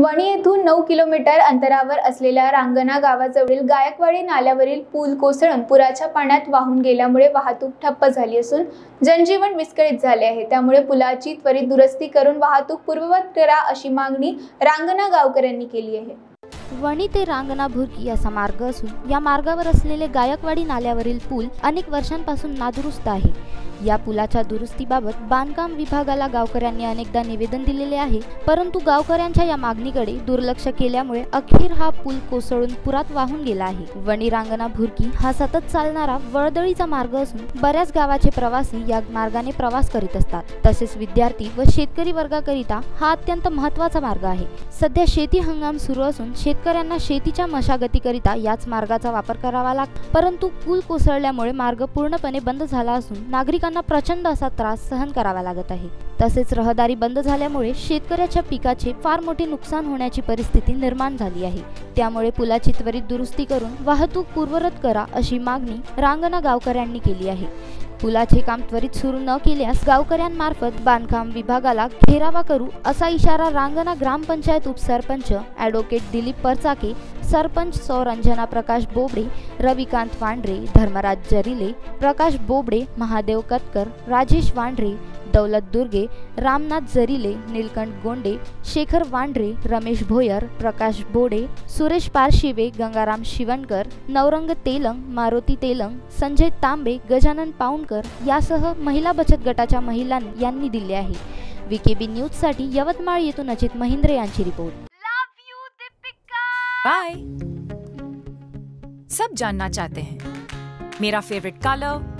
वणी येथून नऊ किलोमीटर अंतरावर असलेल्या रांगणा गावाजवळील गायकवाडी नाल्यावरील पूल कोसळून पुराच्या पाण्यात वाहून गेल्यामुळे वाहतूक ठप्प झाली असून जनजीवन विस्कळीत झाले आहे. त्यामुळे पुलाची त्वरित दुरुस्ती करून वाहतूक पूर्ववत करा अशी मागणी रांगणा गावकऱ्यांनी केली आहे. वणी ते रांगणा भुर्की असा मार्ग असून या मार्गावर असलेले गायकवाडी नाल्यावरील पूल अनेक वर्षांपासून नादुरुस्त आहे. या पुलाच्या दुरुस्तीबाबत बांधकाम विभागाला गावकऱ्यांनी अनेकदा निवेदन दिलेले आहे परंतु गावकऱ्यांच्या या मागणीकडे दुर्लक्ष केल्यामुळे अखेर हा पूल कोसळून पुरात वाहून गेला आहे. वणी रांगणा हा सतत चालणारा वळदळीचा मार्ग असून बऱ्याच गावाचे प्रवासी या मार्गाने प्रवास करीत असतात. तसेच विद्यार्थी व शेतकरी वर्गाकरिता हा अत्यंत महत्त्वाचा मार्ग आहे. सध्या शेती हंगाम सुरू असून शेतकऱ्यांना शेतीच्या मशागतीकरिता याच मार्गाचा वापर करावा लागतो परंतु पूल कोसळल्यामुळे मार्ग पूर्णपणे बंद झाला असून नागरिकांना प्रचंड असा त्रास सहन करावा लागत आहे. तसेच रहदारी बंद झाल्यामुळे शेतकऱ्याच्या पिकाचे फार मोठे नुकसान होण्याची परिस्थिती निर्माण झाली आहे. त्यामुळे पुलाची त्वरित दुरुस्ती करून वाहतूक पूर्वरत करा अशी मागणी रांगणा गावकऱ्यांनी केली आहे. पुलाचे काम त्वरित सुरू न केल्यास गावकऱ्यांमार्फत बांधकाम विभागाला घेरावा करू असा इशारा रांगणा ग्रामपंचायत उपसरपंच ॲडव्होकेट दिलीप परचाके सरपंच सौरंजना प्रकाश बोबडे रविकांत वांढरे धर्मराज जरिले प्रकाश बोबडे महादेव कतकर राजेश वांढरे दौलत दुर्गे रामनाथ जरिले नीलकंठ गोंडे शेखर वांड्रे रमेश भोयर प्रकाश बोडे सुरेश पारशिवे गंगाराम शिवणकर नवरंग तेलंग मारुती तेलंग संजय तांबे गजानन पाऊणकर यासह महिला बचत गटाच्या महिलांनी यांनी दिले आहे. विकेबी न्यूजसाठी यवतमाळ येथून अजित महिंद्रे यांची रिपोर्ट. बाय सब जानना चाहते हैं। मेरा फेवरेट कलर